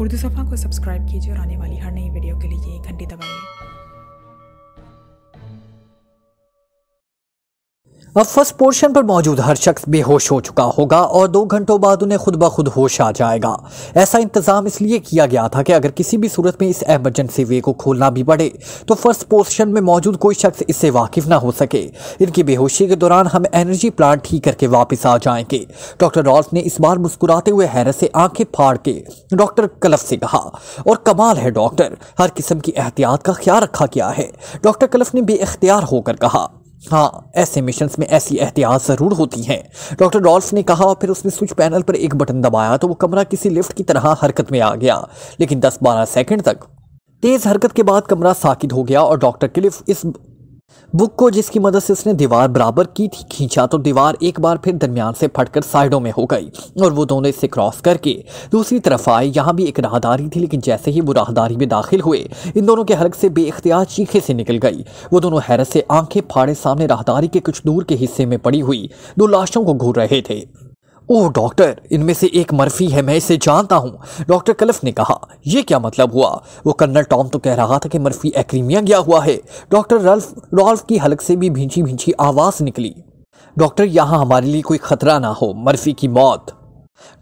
उर्दू सफ़ा को सब्सक्राइब कीजिए और आने वाली हर नई वीडियो के लिए एक घंटी दबाइए। अब फ़र्स्ट पोर्शन पर मौजूद हर शख्स बेहोश हो चुका होगा और दो घंटों बाद उन्हें खुद ब खुद होश आ जाएगा। ऐसा इंतज़ाम इसलिए किया गया था कि अगर किसी भी सूरत में इस एमरजेंसी वे को खोलना भी पड़े तो फ़र्स्ट पोर्शन में मौजूद कोई शख्स इससे वाकिफ ना हो सके। इनकी बेहोशी के दौरान हम एनर्जी प्लांट ठीक करके वापस आ जाएँगे। डॉक्टर रॉल्फ ने इस बार मुस्कुराते हुए हैरत से आँखें फाड़ के डॉक्टर कलफ से कहा, और कमाल है डॉक्टर, हर किस्म की एहतियात का ख्याल रखा गया है? डॉक्टर कलफ ने बेख्तियार होकर कहा हाँ ऐसे मिशन में ऐसी एहतियात ज़रूर होती है। डॉक्टर रॉल्फ ने कहा और फिर उसने स्विच पैनल पर एक बटन दबाया तो वो कमरा किसी लिफ्ट की तरह हरकत में आ गया। लेकिन 10-12 सेकंड तक तेज़ हरकत के बाद कमरा साकिद हो गया और डॉक्टर क्लिफ इस बुक को जिसकी मदद से उसने दीवार बराबर की थी खींचा तो दीवार एक बार फिर दरमियान से फटकर साइडों में हो गई और वो दोनों इसे क्रॉस करके दूसरी तरफ़ आए। यहाँ भी एक राहदारी थी, लेकिन जैसे ही वो राहदारी में दाखिल हुए, इन दोनों के हलक से बेख्तियार चीखे से निकल गई। वो दोनों हैरत से आँखें फाड़े सामने राहदारी के कुछ दूर के हिस्से में पड़ी हुई दो लाशों को घूर रहे थे। ओह डॉक्टर, इनमें से एक मर्फी है, मैं इसे जानता हूँ। डॉक्टर कलफ ने कहा यह क्या मतलब हुआ? वो कर्नल टॉम तो कह रहा था कि मर्फी एक्रीमिया गया हुआ है। डॉक्टर रल्फ, रॉल्फ की हलक से भी भींची भींची आवाज़ निकली। डॉक्टर, यहाँ हमारे लिए कोई खतरा ना हो, मर्फी की मौत।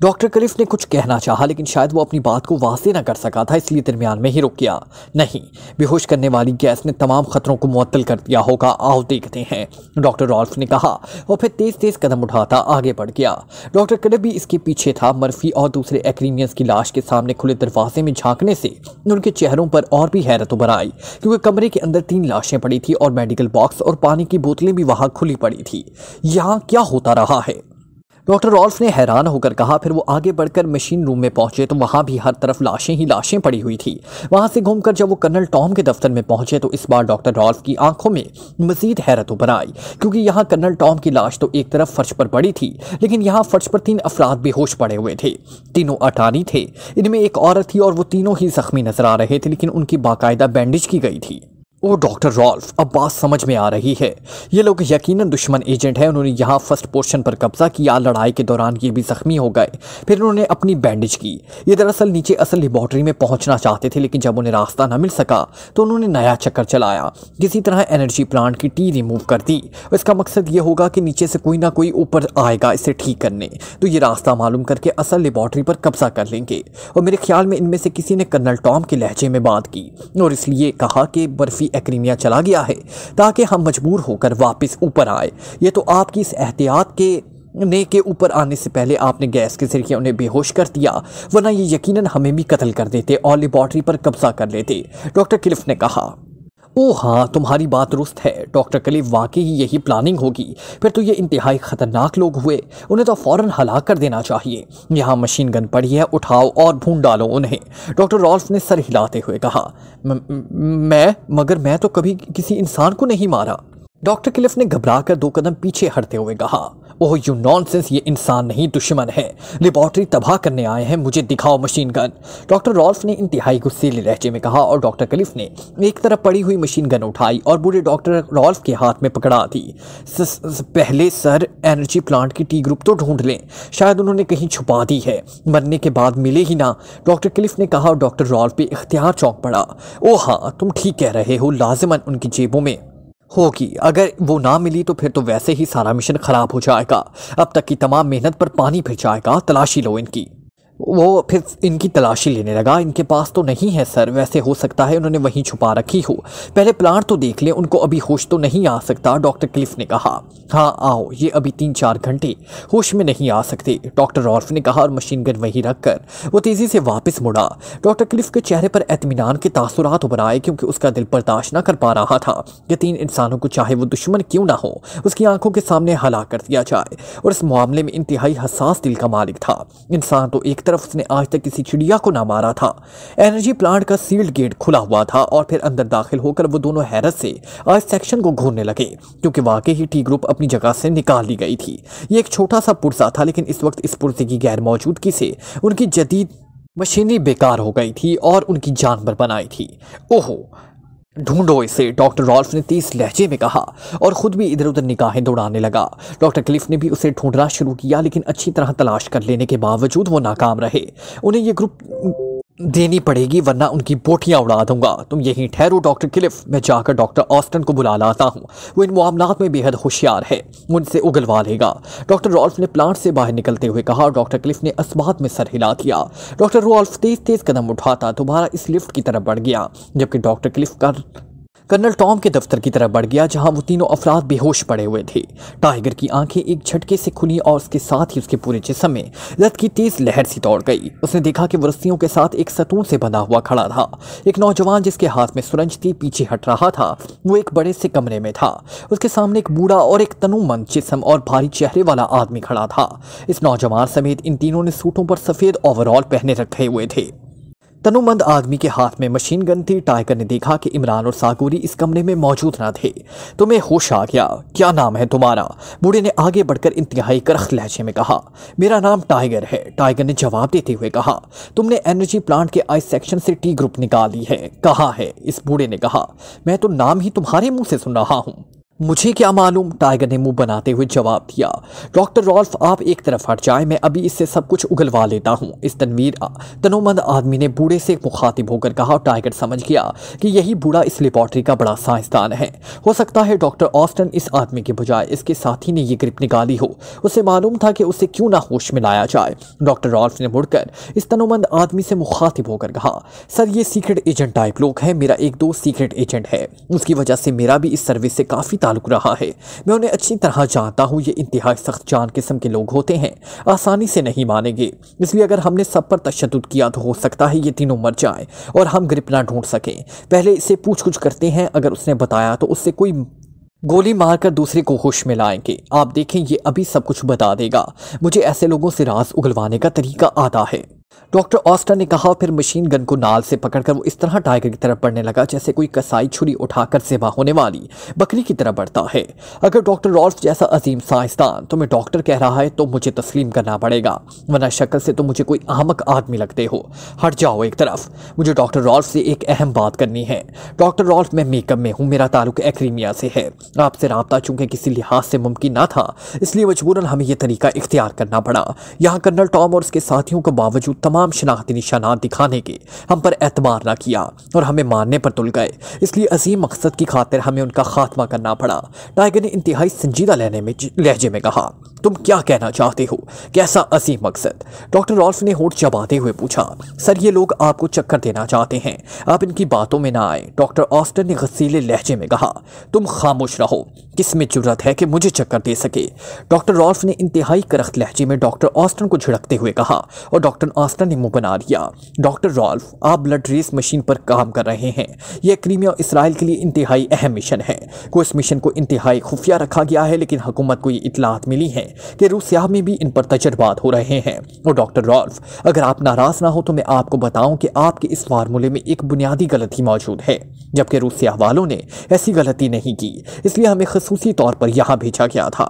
डॉक्टर कलिफ ने कुछ कहना चाहा, लेकिन शायद वो अपनी बात को वाजे न कर सका था, इसलिए दरमियान में ही रुक गया। नहीं, बेहोश करने वाली गैस ने तमाम खतरों को मुअत्तल कर दिया होगा, आओ देखते हैं, डॉक्टर रॉल्फ ने कहा, और फिर तेज तेज कदम उठाता आगे बढ़ गया। डॉक्टर कलिफ भी इसके पीछे था, मर्फी और दूसरे एक्रीमियंस की लाश के सामने खुले दरवाजे में झांकने से उनके चेहरों पर और भी हैरत उभर आई, क्योंकि कमरे के अंदर तीन लाशें पड़ी थी और मेडिकल बॉक्स और पानी की बोतलें भी वहाँ खुली पड़ी थी। यहाँ क्या होता रहा है? डॉक्टर रॉल्फ ने हैरान होकर कहा, फिर वो आगे बढ़कर मशीन रूम में पहुँचे तो वहाँ भी हर तरफ़ लाशें ही लाशें पड़ी हुई थी। वहाँ से घूमकर जब वो कर्नल टॉम के दफ्तर में पहुँचे तो इस बार डॉक्टर रॉल्फ की आँखों में मजीद हैरत उभर आई, क्योंकि यहाँ कर्नल टॉम की लाश तो एक तरफ़ फर्श पर पड़ी थी, लेकिन यहाँ फर्श पर तीन अफराद बेहोश पड़े हुए थे। तीनों अटानी थे। इनमें एक औरत थी और वो तीनों ही जख्मी नज़र आ रहे थे, लेकिन उनकी बाकायदा बैंडेज की गई थी। ओ डॉक्टर रॉल्फ अब बात समझ में आ रही है। ये लोग यकीनन दुश्मन एजेंट हैं, उन्होंने यहाँ फ़र्स्ट पोर्शन पर कब्जा किया। लड़ाई के दौरान ये भी जख्मी हो गए। फिर उन्होंने अपनी बैंडेज की। ये दरअसल नीचे असल लेबॉर्ट्री में पहुँचना चाहते थे, लेकिन जब उन्हें रास्ता न मिल सका तो उन्होंने नया चक्कर चलाया। किसी तरह एनर्जी प्लांट की टी रिमूव कर दी। इसका मकसद ये होगा कि नीचे से कोई ना कोई ऊपर आएगा इसे ठीक करने। तो ये रास्ता मालूम करके असल लेबॉर्ट्री पर कब्जा कर लेंगे। और मेरे ख्याल में इनमें से किसी ने कर्नल टॉम के लहजे में बात की। और इसलिए कहा कि बर्फ़ी एक्रीमिया चला गया है, ताकि हम मजबूर होकर वापस ऊपर आए। ये तो आपकी इस एहतियात के ने के ऊपर आने से पहले आपने गैस के ज़रिए उन्हें बेहोश कर दिया, वरना ये यकीनन हमें भी कत्ल कर देते और लेबॉर्ट्री पर कब्जा कर लेते। डॉक्टर क्लिफ ने कहा। ओ हाँ तुम्हारी बात दुरुस्त है। डॉक्टर कलीफ वाकई ही यही प्लानिंग होगी। फिर तो ये इंतहाई ख़तरनाक लोग हुए। उन्हें तो फ़ौरन हलाक कर देना चाहिए। यहाँ मशीन गन पड़ी है, उठाओ और भून डालो उन्हें। डॉक्टर रॉल्फ ने सर हिलाते हुए कहा मैं? मगर मैं तो कभी किसी इंसान को नहीं मारा। डॉक्टर क्लिफ ने घबरा कर दो कदम पीछे हटते हुए कहा, ओह, यू नॉनसेंस ये इंसान नहीं, दुश्मन है। लेबॉर्ट्री तबाह करने आए हैं, मुझे दिखाओ मशीन गन डॉक्टर रॉल्फ ने इंतहाई गुस्सेले लहजे में कहा और डॉक्टर कलिफ ने एक तरफ़ पड़ी हुई मशीन गन उठाई और बूढ़े डॉक्टर रॉल्फ के हाथ में पकड़ा दी पहले सर एनर्जी प्लांट की टी ग्रुप तो ढूंढ लें। शायद उन्होंने कहीं छुपा दी है। मरने के बाद मिले ही ना। डॉक्टर क्लिफ ने कहा और डॉक्टर रॉल्फ पे इख्तियार चौंक पड़ा। ओ हाँ तुम ठीक कह रहे हो, लाजमन उनकी जेबों में। होगी। अगर वो ना मिली तो फिर तो वैसे ही सारा मिशन खराब हो जाएगा। अब तक की तमाम मेहनत पर पानी फिर जाएगा, तलाशी लो इनकी। वो फिर इनकी तलाशी लेने लगा। इनके पास तो नहीं है, सर। वैसे हो सकता है उन्होंने वहीं छुपा रखी हो। पहले प्लांट तो देख लें, उनको अभी होश तो नहीं आ सकता, डॉक्टर क्लिफ ने कहा। हाँ आओ, ये अभी तीन चार घंटे होश में नहीं आ सकते, डॉक्टर रॉल्फ ने कहा और मशीन गन वहीं रख कर वो तेज़ी से वापस मुड़ा। डॉक्टर क्लिफ के चेहरे पर एतमान के तासुरात उभर आए क्योंकि उसका दिल बर्दाश्त ना कर पा रहा था। कि तीन इंसानों को चाहे वो दुश्मन क्यों ना हो, उसकी आँखों के सामने हला कर दिया जाए और इस मामले में इंतहाई हसास दिल का मालिक था। इंसान तो एक उसने आज तक किसी चिड़िया को ना मारा था। एनर्जी प्लांट का सील्ड गेट खुला हुआ था और फिर अंदर दाखिल होकर वो दोनों हैरत से आज सेक्शन को घूरने लगे, क्योंकि वाकई ही टी ग्रुप अपनी जगह से निकाल ली गई थी। ये एक छोटा सा पुरसा था, लेकिन इस वक्त इस पुर्जे की गैर मौजूदगी से उनकी जदीद मशीनरी बेकार हो गई थी और उनकी जानवर बनाई थी। ओहो ढूंढो इसे, डॉक्टर रॉल्फ ने तीस लहजे में कहा और ख़ुद भी इधर उधर निगाहें दौड़ाने लगा। डॉक्टर क्लिफ ने भी उसे ढूंढना शुरू किया, लेकिन अच्छी तरह तलाश कर लेने के बावजूद वो नाकाम रहे। उन्हें ये ग्रुप देनी पड़ेगी, वरना उनकी बोटियाँ उड़ा दूँगा। तुम यहीं ठहरो, डॉक्टर क्लिफ। मैं जाकर डॉक्टर ऑस्टन को बुला लाता हूँ। वो इन मामला में बेहद होशियार है। उनसे उगलवा लेगा। डॉक्टर रॉल्फ ने प्लांट से बाहर निकलते हुए कहा और डॉक्टर क्लिफ ने असमात में सर हिला दिया। डॉक्टर रॉल्फ तेज तेज कदम उठाता दोबारा इस लिफ्ट की तरफ़ बढ़ गया, जबकि डॉक्टर क्लिफ का कर्नल टॉम के दफ्तर की तरफ़ बढ़ गया, जहाँ वो तीनों अफराद बेहोश पड़े हुए थे। टाइगर की आँखें एक झटके से खुली और उसके साथ ही उसके पूरे जिसम में रथ की तेज लहर सी दौड़ गई। उसने देखा कि वो रस्सियों के साथ एक सतून से बंधा हुआ खड़ा था। एक नौजवान जिसके हाथ में सुरंज थी, पीछे हट रहा था। वो एक बड़े से कमरे में था। उसके सामने एक बूढ़ा और एक तनुमंद जिसम और भारी चेहरे वाला आदमी खड़ा था। इस नौजवान समेत इन तीनों ने सूटों पर सफ़ेद ओवरऑल पहने रखे हुए थे। तनुमंद आदमी के हाथ में मशीन गन थी। टाइगर ने देखा कि इमरान और सागोरी इस कमरे में मौजूद न थे। तुम्हें होश आ गया। क्या नाम है तुम्हारा? बूढ़े ने आगे बढ़कर इंतहाई करख लहजे में कहा, मेरा नाम टाइगर है। टाइगर ने जवाब देते हुए कहा, तुमने एनर्जी प्लांट के आई सेक्शन से टी ग्रुप निकाली है। कहा है? इस बूढ़े ने कहा, मैं तो नाम ही तुम्हारे मुँह से सुन रहा हूँ। मुझे क्या मालूम? टाइगर ने मुँह बनाते हुए जवाब दिया, डॉक्टर रॉल्फ, आप एक तरफ़ हट जाए, मैं अभी इससे सब कुछ उगलवा लेता हूँ। इस तनवीर, तनोमंद आदमी ने बूढ़े से मुखातिब होकर कहा, और टाइगर समझ गया कि यही बूढ़ा इस लेबॉर्ट्री का बड़ा साइंसदान है। हो सकता है डॉक्टर ऑस्टन इस आदमी के बजाय इसके साथी ने यह ग्रिप निकाली हो। उसे मालूम था कि उसे क्यों ना होश में लाया जाए। डॉक्टर रॉल्फ ने मुड़कर इस तनोमंद आदमी से मुखातिब होकर कहा, सर, ये सीक्रेट एजेंट टाइप लोग हैं, मेरा एक दोस्त सीक्रेट एजेंट है। उसकी वजह से मेरा भी इस सर्विस से काफ़ी ताल्लुक रहा है। मैं उन्हें अच्छी तरह जानता हूँ, ये इंतहाई सख्त जान किस्म के लोग होते हैं। आसानी से नहीं मानेंगे। इसलिए अगर हमने सब पर तशद किया तो हो सकता है ये तीनों मर जाए और हम ग्रिप ना ढूंढ सकें। पहले इसे पूछ कुछ करते हैं। अगर उसने बताया तो उससे कोई गोली मारकर दूसरे को होश में लाएँगे। आप देखें, ये अभी सब कुछ बता देगा। मुझे ऐसे लोगों से राज उगलवाने का तरीका आता है। डॉक्टर ऑस्टर ने कहा, फिर मशीन गन को नाल से पकड़कर वो इस तरह टाइगर की तरफ़ बढ़ने लगा, जैसे कोई कसाई छुरी उठाकर सेवा होने वाली बकरी की तरफ़ बढ़ता है। अगर डॉक्टर रॉल्फ जैसा अजीम साइंसदान तुम्हें डॉक्टर कह रहा है तो मुझे तस्लीम करना पड़ेगा, वरना शक्ल से तो मुझे कोई अहमक आदमी लगते हो। हट जाओ एक तरफ़। मुझे डॉक्टर रॉल्फ से एक अहम बात करनी है। डॉक्टर रॉल्फ, मैं मेकअप में हूँ, मेरा ताल्लुक एक्रीमिया से है। आपसे रबता चूँकि किसी लिहाज से मुमकिन ना था, इसलिए मजबूरन हमें यह तरीका इख्तियार करना पड़ा। यहाँ कर्नल टॉम और उसके साथियों के बावजूद तमाम शनाख्ती निशाना दिखाने के हम पर एतबार ना किया और हमें मारने पर तुल गए। इसलिए अजीम मकसद की खातिर हमें उनका खात्मा करना पड़ा टाइगर ने इंतहाई संजीदा लेने में लहजे में कहा, तुम क्या कहना चाहते हो? कैसा असीम मकसद? डॉक्टर रॉल्फ ने होठ चबाते हुए पूछा, सर, ये लोग आपको चक्कर देना चाहते हैं। आप इनकी बातों में ना आए। डॉक्टर ऑस्टन ने गसीले लहजे में कहा, तुम खामोश रहो। किसमें ज़रूरत है कि मुझे चक्कर दे सके? डॉक्टर रॉल्फ ने इंतहाई करख्त लहजे में डॉक्टर ऑस्टन को झिड़कते हुए कहा और डॉक्टर ऑस्टन ने मुँह बना दिया। डॉक्टर रॉल्फ, आप ब्लड रेस मशीन पर काम कर रहे हैं। यह क्रीमिया इसराइल के लिए इंतहाई अहम मिशन है। को इस मिशन को इंतहाई खुफिया रखा गया है, लेकिन हुकूमत को ये इतलात मिली है कि रूसिया में भी इन पर तजर्बात हो रहे हैं। और डॉक्टर रॉल्फ, अगर आप नाराज़ ना हो तो मैं आपको बताऊँ कि आपके इस फार्मूले में एक बुनियादी गलती मौजूद है, जबकि रूसिया वालों ने ऐसी गलती नहीं की। इसलिए हमें खसूसी तौर पर यहाँ भेजा गया था,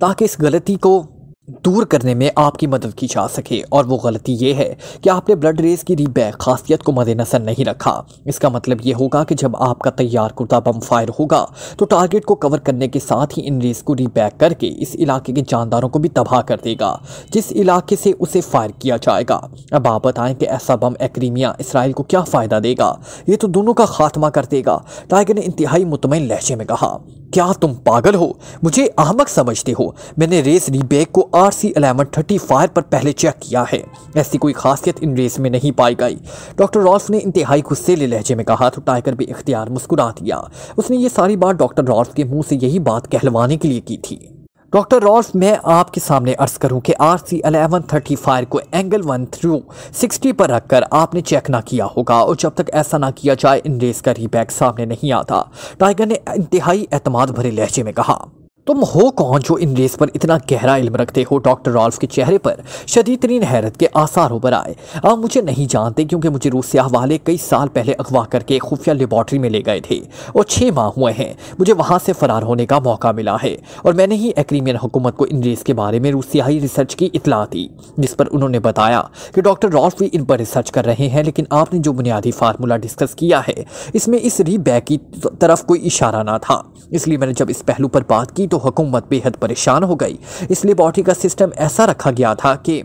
ताकि इस गलती को दूर करने में आपकी मदद की जा सके। और वो गलती ये है कि आपने ब्लड रेस की रीबैक खासियत को मद्देनजर नहीं रखा। इसका मतलब ये होगा कि जब आपका तैयार कुर्ता बम फायर होगा तो टारगेट को कवर करने के साथ ही इन रेस को रीबैक करके इस इलाके के जानदारों को भी तबाह कर देगा, जिस इलाके से उसे फायर किया जाएगा। अब आप बताएँ कि ऐसा बम एक्रीमिया इसराइल को क्या फ़ायदा देगा? ये तो दोनों का खात्मा कर देगा टाइगर ने इंतहाई मुतमिन लहजे में कहा। क्या तुम पागल हो? मुझे अहमक समझते हो। मैंने रेस रीबैक को R C eleven thirty five पर पहले चेक किया है। ऐसी कोई खासियत इन रेस में नहीं पाई गई। डॉक्टर रॉल्फ ने इंतहाई गुस्सेले लहजे में कहा तो टाइगर भी इख्तियार मुस्कुरा दिया। उसने ये सारी बात डॉक्टर रॉल्फ के मुँह से यही बात कहलवाने के लिए की थी। डॉक्टर रॉल्फ, मैं आपके सामने अर्ज़ करूँ कि R C eleven thirty five को एंगल वन थ्रू सिक्सटी पर रखकर आपने चेक ना किया होगा और जब तक ऐसा ना किया जाए, इन रेस का रीबैक सामने नहीं आता। टाइगर ने इंतहाई एतमाद भरे लहजे में कहा। तुम हो कौन जो इन रेस पर इतना गहरा इल्म रखते हो? डॉक्टर रॉल्फ के चेहरे पर शदीद तरीन हैरत के आसार उभर आए। आप मुझे नहीं जानते क्योंकि मुझे रूसिया वाले कई साल पहले अगवा करके खुफिया लेबॉर्ट्री में ले गए थे और छः माह हुए हैं। मुझे वहाँ से फरार होने का मौका मिला है और मैंने ही एक्रीमियन हुकूमत को इन रेस के बारे में रूसियाई रिसर्च की इतला दी, जिस पर उन्होंने बताया कि डॉक्टर रॉल्फ भी इन पर रिसर्च कर रहे हैं, लेकिन आपने जो बुनियादी फार्मूला डिस्कस किया है, इसमें इस रीबैक की तरफ़ कोई इशारा ना था। इसलिए मैंने जब इस पहलू पर बात की तो तो हुकूमत बेहद परेशान हो गई। इसलिए बॉटी का सिस्टम ऐसा रखा गया था कि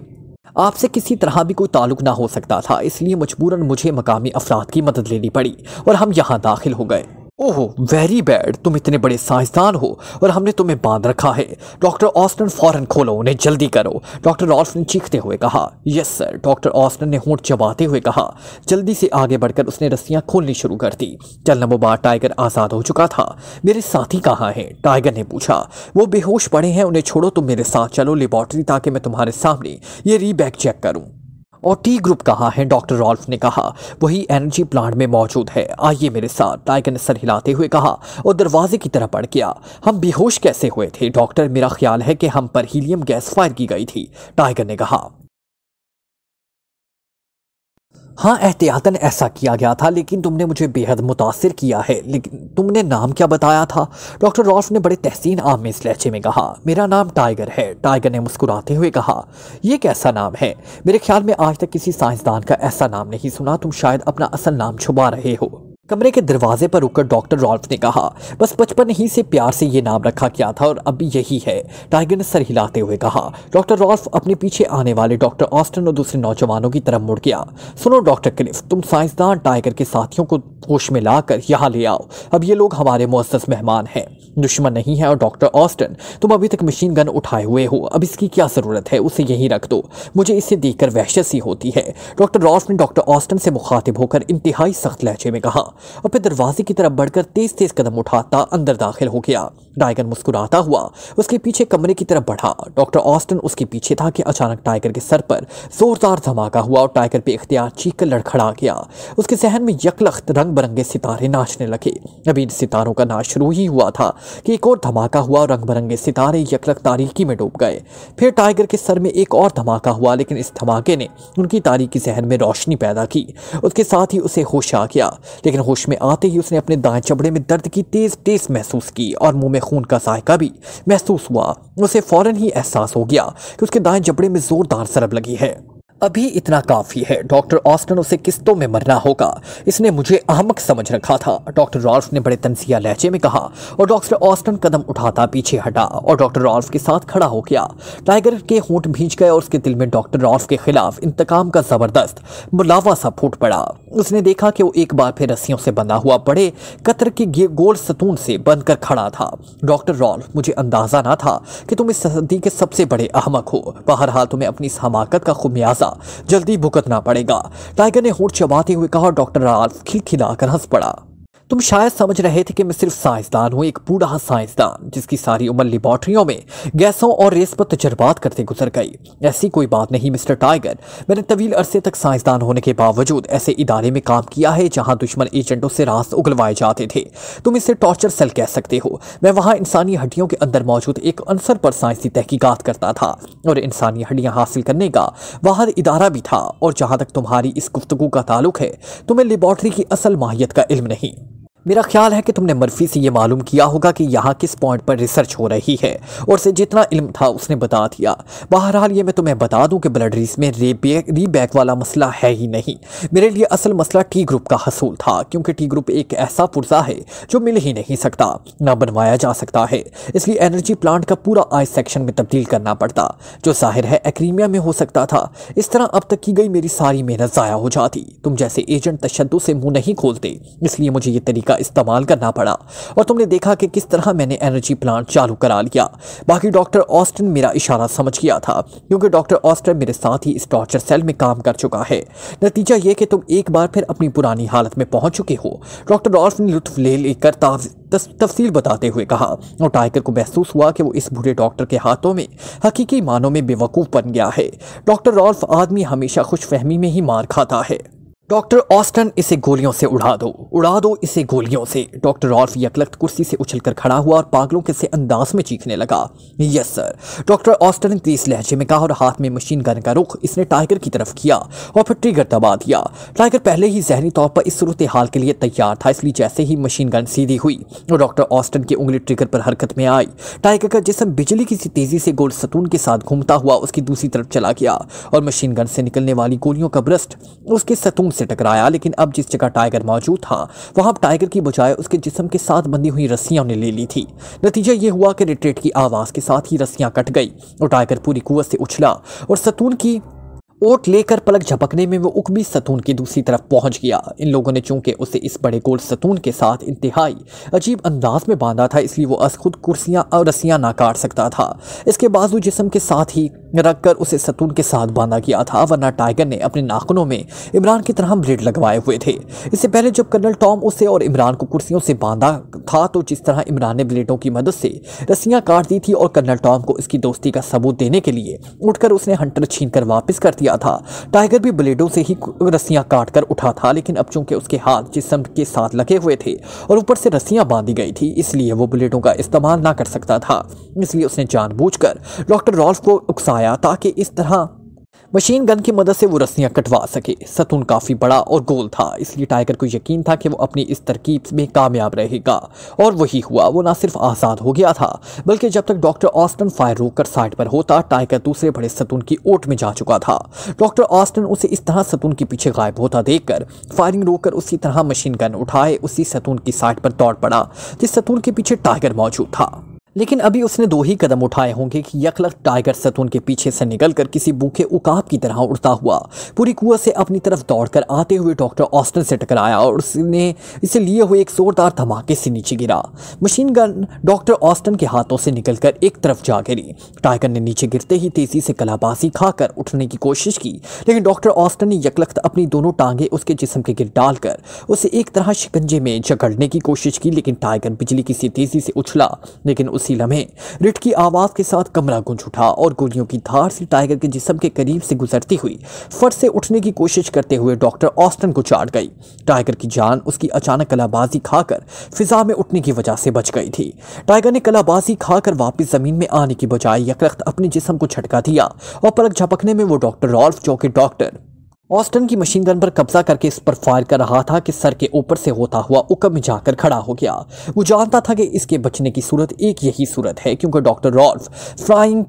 आपसे किसी तरह भी कोई ताल्लुक ना हो सकता था। इसलिए मजबूरन मुझे मकामी अफराद की मदद लेनी पड़ी और हम यहाँ दाखिल हो गए। ओहो वेरी बैड तुम इतने बड़े साइंसदान हो और हमने तुम्हें बाँध रखा है। डॉक्टर ऑस्टन फ़ौरन खोलो, उन्हें जल्दी करो। डॉक्टर रॉल्फ ने चीखते हुए कहा यस सर डॉक्टर ऑस्टन ने होंठ चबाते हुए कहा, जल्दी से आगे बढ़कर उसने रस्सियाँ खोलनी शुरू कर दी। चलना मुबार टाइगर आज़ाद हो चुका था। मेरे साथी कहाँ हैं? टाइगर ने पूछा। वो बेहोश पड़े हैं, उन्हें छोड़ो, तुम मेरे साथ चलो, लेबॉर्ट्री ताकि मैं तुम्हारे सामने ये रीबैक चेक करूँ। और टी ग्रुप कहा है? डॉक्टर रॉल्फ ने कहा, वही एनर्जी प्लांट में मौजूद है। आइए मेरे साथ टाइगर ने सर हिलाते हुए कहा, और दरवाजे की तरफ़ बढ़ गया। हम बेहोश कैसे हुए थे? डॉक्टर, मेरा ख्याल है कि हम पर हीलियम गैस फायर की गई थी। टाइगर ने कहा हाँ एहतियातन ऐसा किया गया था, लेकिन तुमने मुझे बेहद मुतासर किया है। लेकिन तुमने नाम क्या बताया था? डॉक्टर रॉल्फ ने बड़े तहसीन आमेज लहजे में कहा, मेरा नाम टाइगर है। टाइगर ने मुस्कुराते हुए कहा यह कैसा नाम है? मेरे ख्याल में आज तक किसी साइंसदान का ऐसा नाम नहीं सुना। तुम शायद अपना असल नाम छुपा रहे हो। कमरे के दरवाजे पर रुककर डॉक्टर रॉल्फ ने कहा, बस बचपन ही से प्यार से ये नाम रखा गया था और अभी यही है, टाइगर ने सर हिलाते हुए कहा। डॉक्टर रॉल्फ अपने पीछे आने वाले डॉक्टर ऑस्टन और दूसरे नौजवानों की तरफ़ मुड़ गया। सुनो डॉक्टर क्लिफ, तुम साइंसदान टाइगर के साथियों को होश में लाकर यहाँ ले आओ। अब ये लोग हमारे मुआस मेहमान हैं। दुश्मन नहीं है और डॉक्टर ऑस्टन, तुम अभी तक मशीन गन उठाए हुए हो। अब इसकी क्या ज़रूरत है, उसे यहीं रख दो। मुझे इसे देखकर वहशत सी होती है। डॉक्टर रॉल्फ ने डॉक्टर ऑस्टन से मुखातिब होकर इंतहाई सख्त लहजे में कहा और फिर दरवाजे की तरफ़ बढ़कर तेज तेज कदम उठाता अंदर दाखिल हो गया। टाइगर मुस्कुराता हुआ, उसके पीछे कमरे की तरफ़ बढ़ा। डॉक्टर ऑस्टन उसके पीछे था कि अचानक टाइगर के सर पर जोरदार धमाका हुआ और टाइगर पे इख्तियार चीख कर लड़खड़ा गया। उसके जहन में यकलख्त रंग बिरंगे सितारे नाचने लगे। अभी इन सितारों का नाच शुरू ही हुआ था कि एक और धमाका हुआ और रंग बिरंगे सितारे यकलख तारीकी में डूब गए। फिर टाइगर के सर में एक और धमाका हुआ, लेकिन इस धमाके ने उनकी तारीकी जहन में रोशनी पैदा की। उसके साथ ही उसे होश आ गया, लेकिन होश में आते ही उसने अपने दाएँ चबड़े में दर्द की तेज तेज महसूस की और मुँह में खून का जायका भी महसूस हुआ। उसे फ़ौरन ही एहसास हो गया कि उसके दाएँ जबड़े में जोरदार सरब लगी है। अभी इतना काफ़ी है। डॉक्टर ऑस्टन उसे किस्तों में मरना होगा। इसने मुझे अहमक समझ रखा था। डॉक्टर रॉल्फ ने बड़े तनसिया लहजे में कहा, और डॉक्टर ऑस्टन कदम उठाता पीछे हटा, और डॉक्टर रॉल्फ के साथ खड़ा हो गया। टाइगर के होंठ भींच गए, और उसके दिल में डॉक्टर रॉल्फ के खिलाफ इंतकाम का ज़बरदस्त, मुलावा सा फूट पड़ा। उसने देखा कि वो एक बार फिर रस्सियों से बंधा हुआ बड़े कतर के गोल सतून से बंद कर खड़ा था। डॉक्टर रॉल्फ, मुझे अंदाज़ा ना था कि तुम इस सदी के सबसे बड़े अहमक हो। बहरहाल, तुम्हें अपनी इस हमाकत का खुमियाजा जल्दी भुगतना पड़ेगा। टाइगर ने होठ चबाते हुए कहा डॉक्टर राल्फ खिलखिलाकर हंस पड़ा। तुम शायद समझ रहे थे कि मैं सिर्फ़ साइंसदान हूँ, एक बूढ़ा साइंसदान, जिसकी सारी उम्र लेबॉर्ट्रियों में गैसों और रेस पर तजर्बात करते गुजर गई। ऐसी कोई बात नहीं, मिस्टर टाइगर। मैंने तवील अरसे तक साइंसदान होने के बावजूद ऐसे इदारे में काम किया है, जहाँ दुश्मन एजेंटों से रास उगलवाए जाते थे। तुम इसे टॉर्चर सेल कह सकते हो। मैं वहाँ इंसानी हड्डियों के अंदर मौजूद एक अंसर पर साइंसी तहकीकात करता था, और इंसानी हड्डियाँ हासिल करने का वहाँ इदारा भी था, और जहाँ तक तुम्हारी इस गुफ्तगु का ताल्लुक है, तुम्हें लेबॉर्ट्री की असल माहियत का इल्म नहीं। मेरा ख्याल है कि तुमने मर्फी से यह मालूम किया होगा कि यहाँ किस पॉइंट पर रिसर्च हो रही है। और से जितना इल्म था, उसने बता दिया। बहरहाल ये मैं तुम्हें बता दूँ कि ब्लड रीस में रीबैक वाला मसला है ही नहीं। मेरे लिए असल मसला टी ग्रुप का हसूल था, क्योंकि टी ग्रुप एक ऐसा पुर्जा है जो मिल ही नहीं सकता, ना बनवाया जा सकता है। इसलिए एनर्जी प्लांट का पूरा आई सेक्शन में तब्दील करना पड़ता, जो ज़ाहिर है एक्रीमिया में हो सकता था। इस तरह अब तक की गई मेरी सारी मेहनत ज़ाया हो जाती। तुम जैसे एजेंट तशद से मुँह नहीं खोलते, इसलिए मुझे ये तरीका का इस्तेमाल करना पड़ा और तुमने देखा कि किस तरह मैंने एनर्जी प्लांट चालू करा लिया। बाकी डॉक्टर ऑस्टन मेरा इशारा समझ गया था, क्योंकि डॉक्टर ऑस्टन मेरे साथ ही इस टॉर्चर सेल में काम कर चुका है। नतीजा ये कि तुम एक बार फिर अपनी पुरानी हालत में पहुँच चुके हो। डॉक्टर ऑल्फ ने लुत्फ ले लेकर तफसील बताते हुए कहा, और टाइगर को महसूस हुआ कि वो इस बूढ़े डॉक्टर के हाथों में, हकीकी मानों में बेवकूफ़ बन गया है। डॉक्टर रॉल्फ आदमी हमेशा खुशफहमी में ही मार खाता है। डॉक्टर ऑस्टन इसे गोलियों से उड़ा दो। उड़ा दो इसे गोलियों से। डॉक्टर रॉल्फ यकलख्त कुर्सी से उछलकर खड़ा हुआ और पागलों के से अंदाज में चीखने लगा। Yes, sir. डॉक्टर ऑस्टन ने तेज लहजे में कहा और हाथ में मशीन गन का रुख इसने टाइगर की तरफ़ किया और फिर ट्रिगर दबा दिया। टाइगर पहले ही जहनी तौर पर इस सूरत हाल के लिए तैयार था, इसलिए जैसे ही मशीन गन सीधी हुई और डॉक्टर ऑस्टन की उंगली ट्रिगर पर हरकत में आई। टाइगर का जिसम बिजली की तेज़ी से गोल सतून के साथ घूमता हुआ उसकी दूसरी तरफ़ चला गया और मशीन गन से निकलने वाली गोलियों का ब्रस्ट उसके सतून से टकराया, लेकिन अब जिस जगह टाइगर मौजूद था, वहाँ टाइगर की बजाय उसके जिसम के साथ बंधी हुई रस्सियाँ उन्हें ले ली थी। नतीजा ये हुआ कि रिट्रेट की आवाज़ के साथ ही रस्सियाँ कट गई और टाइगर पूरी कुत से उछला और सतून की ओट लेकर पलक झपकने में वो उकबी सतून की दूसरी तरफ़ पहुँच गया। इन लोगों ने चूँकि उसे इस बड़े गोल सतून के साथ इंतहाई अजीब अंदाज में बांधा था, इसलिए वो अस खुद कुर्सियाँ और रस्सियाँ ना काट सकता था। इसके बाजू जिसम के साथ ही रखकर उसे सतून के साथ बांधा गया था, वरना टाइगर ने अपने नाखूनों में इमरान की तरह ब्लेड लगवाए हुए थे। इससे पहले जब कर्नल टॉम उसे और इमरान को कुर्सियों से बांधा था तो जिस तरह इमरान ने ब्लेडों की मदद से रस्सियाँ काट दी थी और कर्नल टॉम को इसकी दोस्ती का सबूत देने के लिए उठकर उसने हंटर छीन कर वापस कर दिया था। टाइगर भी ब्लेडों से ही रस्सियाँ काट कर उठा था, लेकिन अब चूँकि उसके हाथ जिसम के साथ लगे हुए थे और ऊपर से रस्सियाँ बांधी गई थी, इसलिए वो ब्लेडों का इस्तेमाल ना कर सकता था। इसलिए उसने जानबूझकर डॉक्टर रॉल्फ को उकसाया ताकि इस तरह मशीन गन की मदद से वो रस्सियाँ कटवा सके। सतून काफ़ी बड़ा और गोल था, इसलिए टाइगर को यकीन था कि वो अपनी इस तरकीब में कामयाब रहेगा। और वही हुआ, वो ना सिर्फ़ आज़ाद हो गया था, बल्कि जब तक डॉक्टर ऑस्टन फायर रोककर साइड पर होता, टाइगर दूसरे बड़े सतून की ओट में जा चुका था। डॉक्टर ऑस्टन उसे इस तरह सतून के पीछे गायब होता देखकर, फायरिंग रोककर उसी तरह मशीन गन उठाए, उसी सतून की साइड पर दौड़ पड़ा, जिस सतून के पीछे टाइगर मौजूद था। लेकिन अभी उसने दो ही कदम उठाए होंगे कि यकलक टाइगर सतून के पीछे से निकलकर किसी भूखे उकाब की तरह उड़ता हुआ, पूरी कुआ से अपनी तरफ़ दौड़कर आते हुए डॉक्टर ऑस्टन से टकराया और उसने इसे लिए हुए एक जोरदार धमाके से नीचे गिरा। मशीन गन डॉक्टर ऑस्टन के हाथों से निकलकर एक तरफ़ जा गिरी। टाइगर ने नीचे गिरते ही तेज़ी से कलाबाजी खाकर उठने की कोशिश की, लेकिन डॉक्टर ऑस्टन ने यकलख्त अपनी दोनों टांगे उसके जिसम के गिर डालकर उसे एक तरह शिकंजे में जकड़ने की कोशिश की, लेकिन टाइगर बिजली की सी तेज़ी से उछला, लेकिन उसी लम्हे रिट की आवाज़ के साथ कमरा गुंज उठा और गोलियों की धार से टाइगर के जिस्म के करीब से गुजरती हुई। फट से उठने की कोशिश करते हुए डॉक्टर ऑस्टन को चाट गई। टाइगर की जान उसकी अचानक कलाबाजी खाकर फिजा में उठने की वजह से बच गई थी। टाइगर ने कलाबाजी खाकर वापस ज़मीन में आने की बजाय यकरख्त अपने जिसम को झटका दिया और पलक झपकने में वो डॉक्टर रॉल्फ जो कि डॉक्टर ऑस्टन की मशीन गन पर कब्जा करके इस पर फायर कर रहा था कि सर के ऊपर से होता हुआ उकम जाकर खड़ा हो गया। वो जानता था कि इसके बचने की सूरत एक यही सूरत है, क्योंकि डॉक्टर रॉल्फ फ्लाइंग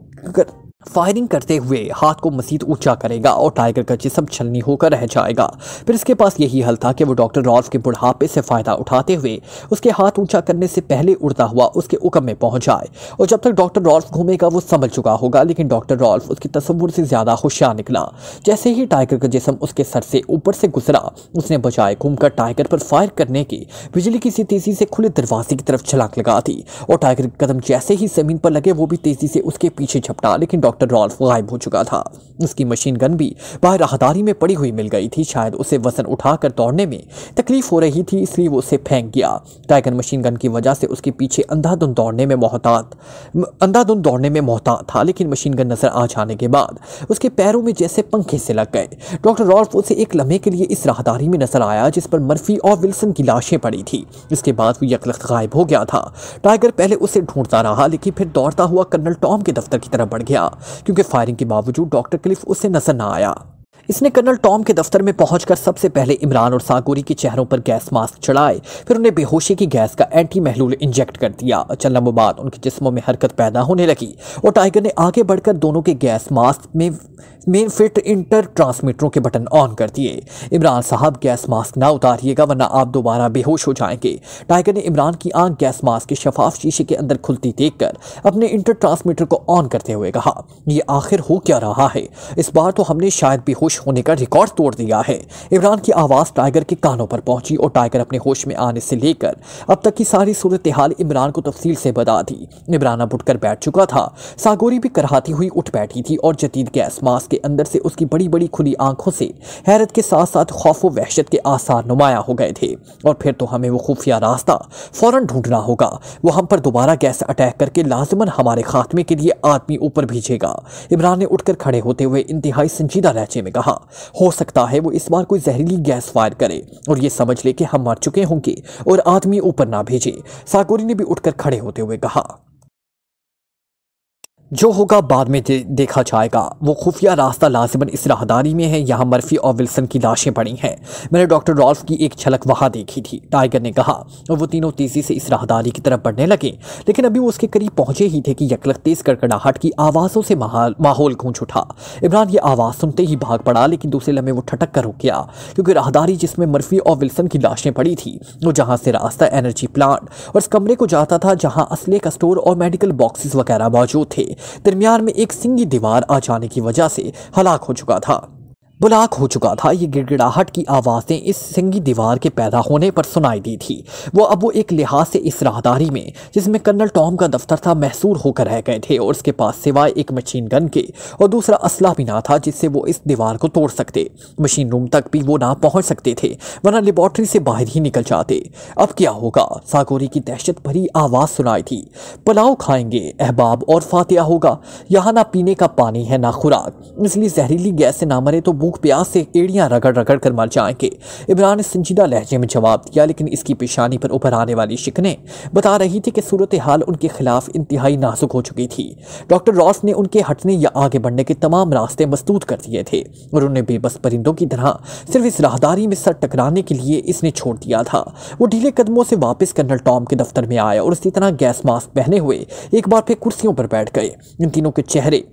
फायरिंग करते हुए हाथ को मसीद ऊँचा करेगा और टाइगर का जिसम छलनी होकर रह जाएगा। फिर इसके पास यही हल था कि वो डॉक्टर रॉल्फ के बुढ़ापे से फ़ायदा उठाते हुए उसके हाथ ऊँचा करने से पहले उड़ता हुआ उसके उकम में पहुँच जाए। और जब तक डॉक्टर रॉल्फ घूमेगा, वो समझ चुका होगा, लेकिन डॉक्टर रॉल्फ उसके तस्वुर से ज़्यादा होशियार निकला। जैसे ही टाइगर का जिसम उसके सर से ऊपर से गुजरा, उसने बजाय घूमकर टाइगर पर फायर करने की बिजली किसी तेज़ी से खुले दरवाजे की तरफ़ छलाक लगा दी। और टाइगर कदम जैसे ही ज़मीन पर लगे, वो भी तेज़ी से उसके पीछे झपटा, लेकिन डॉक्टर रॉल्फ गायब हो चुका था। उसकी मशीन गन भी बाहर राहदारी में पड़ी हुई मिल गई थी। शायद उसे वज़न उठाकर दौड़ने में तकलीफ़ हो रही थी, इसलिए वो उसे फेंक गया टाइगर मशीन गन की वजह से उसके पीछे अंधाधुंध दौड़ने में मोहतात अंधाधुंध दौड़ने में मोहतात था, लेकिन मशीन गन नज़र आ जाने के बाद उसके पैरों में जैसे पंखे से लग गए। डॉक्टर रॉल्फ उसे एक लम्हे के लिए इस राहदारी में नज़र आया, जिस पर मर्फी और विल्सन की लाशें पड़ी थी। इसके बाद वो यकलख्त गायब हो गया था। टाइगर पहले उसे ढूंढता रहा, लेकिन फिर दौड़ता हुआ कर्नल टॉम के दफ्तर की तरफ़ बढ़ गया। क्योंकि फायरिंग के बावजूद डॉक्टर क्लिफ उसे नज़र न आया। इसने कर्नल टॉम के दफ्तर में पहुंचकर सबसे पहले इमरान और सागोरी के चेहरों पर गैस मास्क चढ़ाए, फिर उन्हें बेहोशी की गैस का एंटी महलूल इंजेक्ट कर दिया। चंद लम्बों बाद उनके जिस्मों में हरकत पैदा होने लगी और टाइगर ने आगे बढ़कर दोनों के गैस मास्क में मेन फिट इंटर ट्रांसमीटरों के बटन ऑन कर दिए। इमरान साहब गैस मास्क ना उतारिएगा, वरना आप दोबारा बेहोश हो जाएँगे। टाइगर ने इमरान की आँख गैस मास्क के शफाफ शीशे के अंदर खुलती देखकर अपने इंटर ट्रांसमीटर को ऑन करते हुए कहा यह आखिर हो क्या रहा है? इस बार तो हमने शायद बेहोश होने का रिकॉर्ड तोड़ दिया है। इमरान की आवाज़ टाइगर के कानों पर पहुँची और टाइगर अपने होश में आने से लेकर अब तक की सारी सूरत हाल इमरान को तफसील से बता दी। इमरान अब उठकर बैठ चुका था। सागोरी भी कराती हुई उठ बैठी थी और जदीद गैस मास्क के अंदर से उसकी बड़ी बड़ी खुली आँखों से हैरत के साथ साथ खौफ व वहशत के आसार नुमाया हो गए थे। और फिर तो हमें वो खुफिया रास्ता फ़ौरन ढूंढना होगा। वो हम पर दोबारा गैस अटैक करके लाजमन हमारे खात्मे के लिए आदमी ऊपर भेजेगा। इमरान ने उठकर खड़े होते हुए इंतहाई संजीदा लहजे में कहा, हो सकता है वो इस बार कोई जहरीली गैस फायर करे और ये समझ ले कि हम मर चुके होंगे और आदमी ऊपर ना भेजे। सागोरी ने भी उठकर खड़े होते हुए कहा जो होगा बाद में दे, देखा जाएगा। वो खुफिया रास्ता लाजमन इस राहदारी में है यहाँ मर्फी और विल्सन की लाशें पड़ी हैं। मैंने डॉक्टर रॉल्फ की एक झलक वहाँ देखी थी। टाइगर ने कहा और वो तीनों तेज़ी से इस राहदारी की तरफ़ बढ़ने लगे। लेकिन अभी वो उसके करीब पहुँचे ही थे कि यकलक तेज कड़कड़ाहट की आवाज़ों से माहौल गूंज उठा। इमरान ये आवाज़ सुनते ही भाग पड़ा लेकिन दूसरे लम्हे वो ठटक कर रुक गया। क्योंकि राहदारी जिसमें मर्फी और विल्सन की लाशें पड़ी थी वो जहाँ से रास्ता एनर्जी प्लांट और इस कमरे को जाता था जहाँ असले का स्टोर और मेडिकल बॉक्सेस वगैरह मौजूद थे। दरमियान में एक सिंगी दीवार आ जाने की वजह से हलाक हो चुका था। बुलाक हो चुका था। ये गिड़गिड़ाहट की आवाज़ें इस सिंगी दीवार के पैदा होने पर सुनाई दी थी। वो अब वो एक लिहाज से इस राहदारी में, जिसमें कर्नल टॉम का दफ्तर था महसूर होकर रह गए थे और उसके पास सिवाय एक मशीन गन के और दूसरा असला भी ना था, जिससे वो इस दीवार को तोड़ सकते। मशीन रूम तक भी वो ना पहुँच सकते थे, वरना लेबॉर्ट्री से बाहर ही निकल जाते। अब क्या होगा? सागोरी की दहशत भरी आवाज़ सुनाई थी। पुलाव खाएँगे, अहबाब, और फातिया होगा। यहाँ ना पीने का पानी है, ना खुराक। इसलिए जहरीली गैस से ना मरे तो भूख प्यास से एड़ियाँ रगड़ रगड़ कर मर जाएँगे। इमरान ने संजीदा लहजे में जवाब दिया, लेकिन इसकी पेशानी पर उभर आने वाली शिकने बता रही थी कि सूरत हाल उनके खिलाफ इंतहाई नाजुक हो चुकी थी। डॉक्टर रॉस ने उनके हटने या आगे बढ़ने के तमाम रास्ते मस्तूद कर दिए थे और उन्हें बेबस परिंदों की तरह सिर्फ़ इस राहदारी में सर टकराने के लिए इसने छोड़ दिया था। वो ढीले कदमों से वापस कर्नल टॉम के दफ्तर में आया और उसी तरह गैस मास्क पहने हुए एक बार फिर कुर्सियों पर बैठ गए। इन तीनों के चेहरे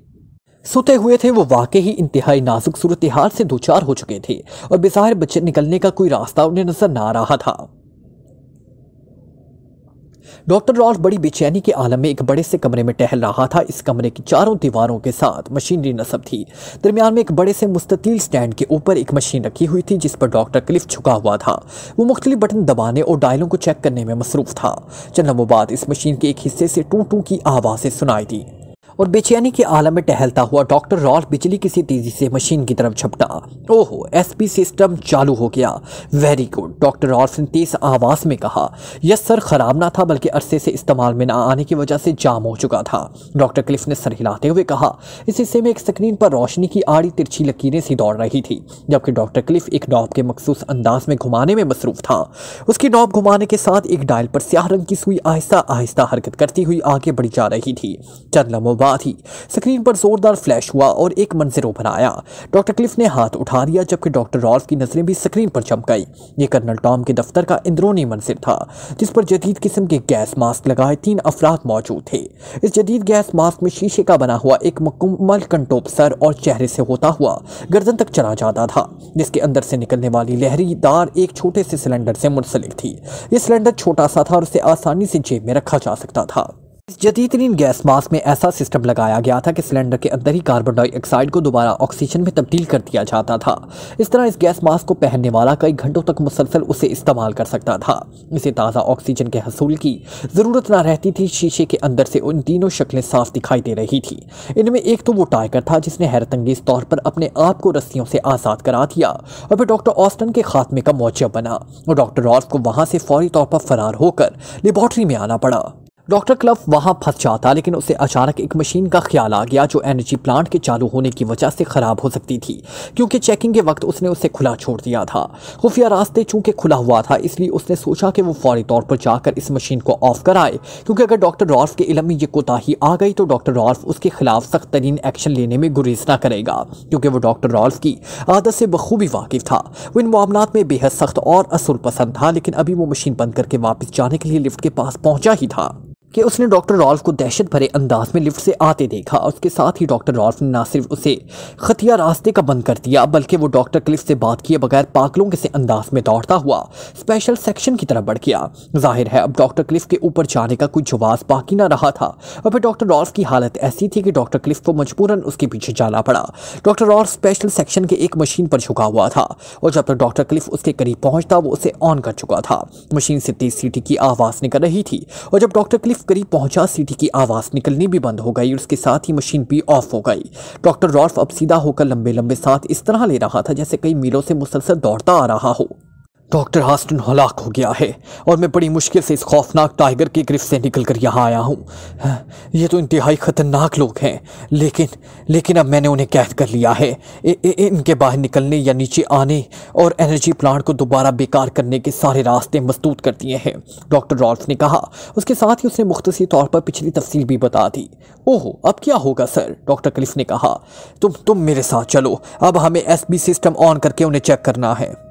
सोते हुए थे, वो वाकई ही इंतहाई नाजुक सूरत हाल से दो चार हो चुके थे और बेजाहिर बच्चे निकलने का कोई रास्ता उन्हें नज़र ना रहा था। डॉक्टर रॉल्फ बड़ी बेचैनी के आलम में एक बड़े से कमरे में टहल रहा था। इस कमरे की चारों दीवारों के साथ मशीनरी नस्ब थी। दरमियान में एक बड़े से मुस्ततील स्टैंड के ऊपर एक मशीन रखी हुई थी, जिस पर डॉक्टर क्लिफ झुका हुआ था। वो मुख्तलि बटन दबाने और डायलों को चेक करने में मसरूफ था। चंद बाद इस मशीन के एक हिस्से से टू टू की आवाज़ें सुनाई दी। और बेचैनी के आलम में टहलता हुआ डॉक्टर रॉल्फ बिजली किसी तेज़ी से मशीन की तरफ़ झपटा। ओहो, एसपी सिस्टम चालू हो गया। वेरी गुड, डॉक्टर रॉल्फ ने तेज आवाज़ में कहा। यह सर, खराब ना था, बल्कि अरसे से इस्तेमाल में ना आने की वजह से जाम हो चुका था। डॉक्टर क्लिफ ने सर हिलाते हुए कहा, इस हिस्से में एक स्क्रीन पर रोशनी की आड़ी तिरछी लकीरें सी दौड़ रही थी, जबकि डॉक्टर क्लिफ एक नॉब के मखसूस अंदाज में घुमाने में मसरूफ था। उसकी नॉब घुमाने के साथ एक डायल पर स्याह रंग की सुई आहिस्ता आहिस्ता हरकत करती हुई आगे बढ़ी जा रही थी। चंद लम्हों बाद ही स्क्रीन पर जोरदार फ्लैश हुआ और एक मंजर उभर आया। डॉक्टर क्लिफ ने हाथ उठा लिया, जबकि डॉक्टर रॉल्फ की नज़रें भी स्क्रीन पर चमक गई। ये कर्नल टॉम के दफ्तर का इंदरूनी मंजिल था, जिस पर जदीद किस्म के गैस मास्क लगाए तीन अफराद मौजूद थे। इस जदीद गैस मास्क में शीशे का बना हुआ एक मुकम्मल कंटोप सर और चेहरे से होता हुआ गर्दन तक चला जाता था, जिसके अंदर से निकलने वाली लहरी दार एक छोटे से सिलेंडर से मुंसलिक थी। ये सिलेंडर छोटा सा था और उसे आसानी से जेब में रखा जा सकता था। इस जदीदतरीन गैस मास्क में ऐसा सिस्टम लगाया गया था कि सिलेंडर के अंदर ही कार्बन डाइऑक्साइड को दोबारा ऑक्सीजन में तब्दील कर दिया जाता था। इस तरह इस गैस मास्क को पहनने वाला कई घंटों तक मुसलसल उसे इस्तेमाल कर सकता था। इसे ताज़ा ऑक्सीजन के हसूल की ज़रूरत ना रहती थी, शीशे के अंदर से उन तीनों शक्लें साफ़ दिखाई दे रही थी। इनमें एक तो वो टाइगर था जिसने हैरत अंगेज तौर पर अपने आप को रस्सियों से आज़ाद करा दिया और फिर डॉक्टर ऑस्टन के खात्मे का मौजब बना और डॉक्टर रॉल्फ को वहाँ से फौरी तौर पर फरार होकर लेबॉर्ट्री में आना पड़ा। डॉक्टर क्लफ वहाँ फंस जाता लेकिन उसे अचानक एक मशीन का ख्याल आ गया, जो एनर्जी प्लांट के चालू होने की वजह से खराब हो सकती थी, क्योंकि चेकिंग के वक्त उसने उसे खुला छोड़ दिया था। खुफिया रास्ते चूँकि खुला हुआ था, इसलिए उसने सोचा कि वो फौरी तौर पर जाकर इस मशीन को ऑफ़ कराए, क्योंकि अगर डॉक्टर रॉल्फ के इलम में ये कोताही आ गई तो डॉक्टर रॉल्फ उसके खिलाफ सख्त तरीन एक्शन लेने में गुरेज ना करेगा, क्योंकि वो डॉक्टर रॉल्फ की आदत से बखूबी वाकिफ था। वो इन मामला में बेहद सख्त और असूल पसंद था, लेकिन अभी वो मशीन बंद करके वापस जाने के लिए लिफ्ट के पास पहुँचा ही था। कि उसने डॉक्टर रॉल्फ को दहशत भरे अंदाज में लिफ्ट से आते देखा उसके साथ ही डॉक्टर रॉल्फ ने न सिर्फ़ उसे खतिया रास्ते का बंद कर दिया, बल्कि वो डॉक्टर क्लिफ से बात किए बगैर पागलों के से अंदाज में दौड़ता हुआ स्पेशल सेक्शन की तरफ़ बढ़ गया। ज़ाहिर है, अब डॉक्टर क्लिफ के ऊपर जाने का कोई जवाब बाकी ना रहा था। और फिर डॉक्टर रॉल्फ की हालत ऐसी थी कि डॉक्टर क्लिफ को मजबूरन उसके पीछे जाना पड़ा। डॉक्टर रॉल्फ स्पेशल सेक्शन के एक मशीन पर झुका हुआ था और जब तक डॉक्टर क्लिफ उसके करीब पहुँचता, वो उसे ऑन कर चुका था। मशीन से तेज सीटी की आवाज़ निकल रही थी और जब डॉक्टर क्लिफ करीब पहुँचा सीटी की आवाज़ निकलनी भी बंद हो गई और उसके साथ ही मशीन भी ऑफ़ हो गई। डॉक्टर रॉल्फ अब सीधा होकर लंबे लंबे साथ इस तरह ले रहा था जैसे कई मीलों से मुसलसल दौड़ता आ रहा हो। डॉक्टर हास्टन हलाक हो गया है और मैं बड़ी मुश्किल से इस खौफनाक टाइगर की गिरफ्त से निकल कर यहाँ आया हूँ। ये तो इंतहाई ख़तरनाक लोग हैं लेकिन लेकिन अब मैंने उन्हें कैद कर लिया है। इ, इ, इनके बाहर निकलने या नीचे आने और एनर्जी प्लांट को दोबारा बेकार करने के सारे रास्ते मस्तूद कर दिए हैं डॉक्टर रॉल्फ ने कहा। उसके साथ ही उसने मुख्तसर तौर पर पिछली तफसील भी बता दी। ओहो अब क्या होगा सर? डॉक्टर क्लिफ ने कहा। तुम तुम मेरे साथ चलो। अब हमें एसबी सिस्टम ऑन करके उन्हें चेक करना है।